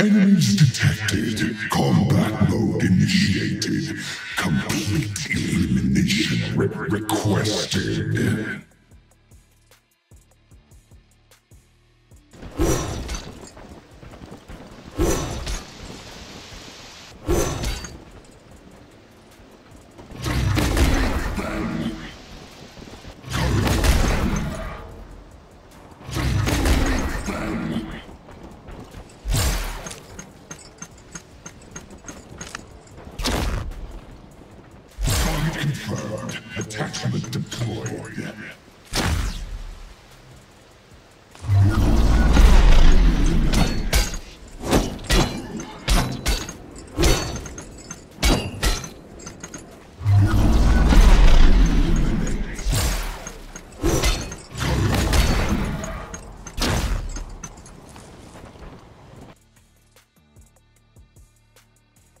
Enemies detected. Combat mode initiated. Complete elimination re- requested. Confirmed. Attachment deployed.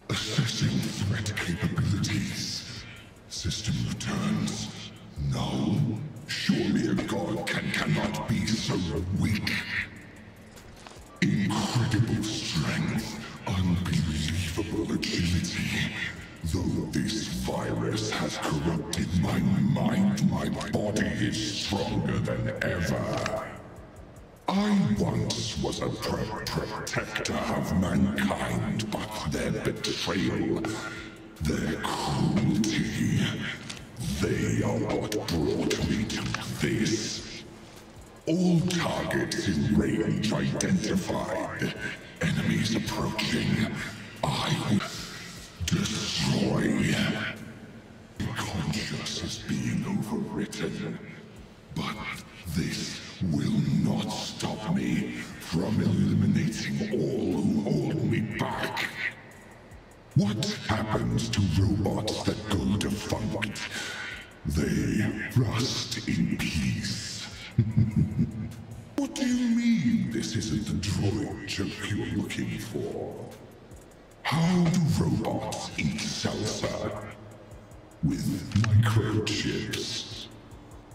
Assessing threat capabilities. System returns. No. Surely a god can cannot be so weak. Incredible strength, unbelievable agility. Though this virus has corrupted my mind, my body is stronger than ever. I once was a pro- protector of mankind, but their betrayal, their cruelty, what brought me to this. All targets in range identified. Enemies approaching. I will destroy. Conscious is being overwritten. But this will not stop me from eliminating all who hold me back. What happens to robots that go What do you mean this isn't the droid joke you're looking for? How do robots eat salsa? With microchips.